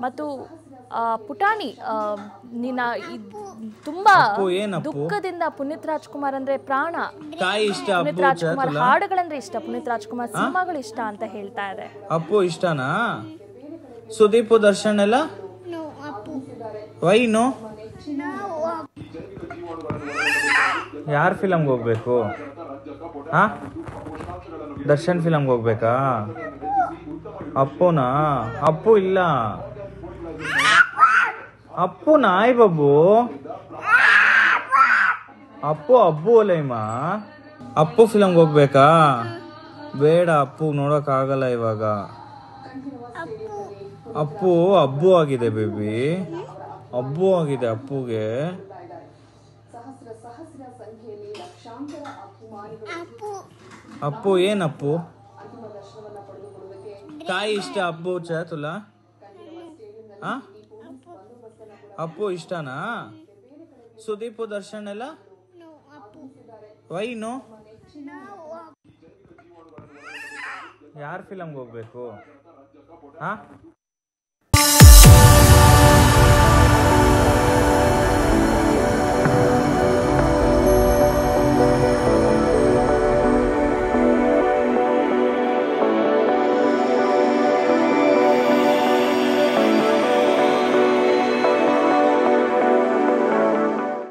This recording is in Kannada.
ಮತ್ತು ಪುಟಾಣಿ ನಿನ್ನ ಇದ್- ತುಂಬಾ ಅಪ್ಪು, ಏನ್ ದುಃಖದಿಂದ ಪುನೀತ್ ರಾಜ್ಕುಮಾರ್ ಅಂದ್ರೆ ಪ್ರಾಣ. ಪುನೀತ್ ರಾಜ್ಕುಮಾರ್ ಹಾಡುಗಳಂದ್ರೆ ಇಷ್ಟ ಪುನೀತ್ ರಾಜ್ಕುಮಾರ್ ಸಿನಿಮಾಗಳು ಇಷ್ಟ ಅಂತ ಹೇಳ್ತಾ ಇದೆ. ಅಪ್ಪು ಇಷ್ಟನಾ? ಸುದೀಪ್ ದರ್ಶನ್ ಎಲ್ಲ. ವೈನು No, ಯಾರ ಫಿಲಮ್ಗೆ ಹೋಗ್ಬೇಕು? ಹಾ ದರ್ಶನ್ ಫಿಲಮ್ಗೆ ಹೋಗ್ಬೇಕಾ? ಅಪ್ಪುನಾ? ಅಪ್ಪು ಇಲ್ಲ. ಅಪ್ಪು ನಾಯಿ ಬಾಬು ಅಪ್ಪು, ಅಬ್ಬು ಅಲ್ಲೈಮ ಅಪ್ಪು ಫಿಲಮ್ಗೆ ಹೋಗ್ಬೇಕಾ? ಬೇಡ, ಅಪ್ಪು ನೋಡೋಕ್ಕಾಗಲ್ಲ ಇವಾಗ. ಅಪ್ಪು, ಅಬ್ಬು ಆಗಿದೆ ಬೇಬಿ ಅಬ್ಬು ಆಗಿದೆ ಅಪ್ಪುಗೆ. ಅಪ್ಪು ಏನಪ್ಪು ತಾಯಿ ಇಷ್ಟ ಅಪ್ಪು ಚಾತುಲಾ ಆ? ಅಪ್ಪು ಇಷ್ಟನಾ? ಸುದೀಪ್ ದರ್ಶನ್ ಎಲ್ಲ. ವೈನು ಯಾರ ಫಿಲಮ್ಗೆ ಹೋಗ್ಬೇಕು? ಹಾ?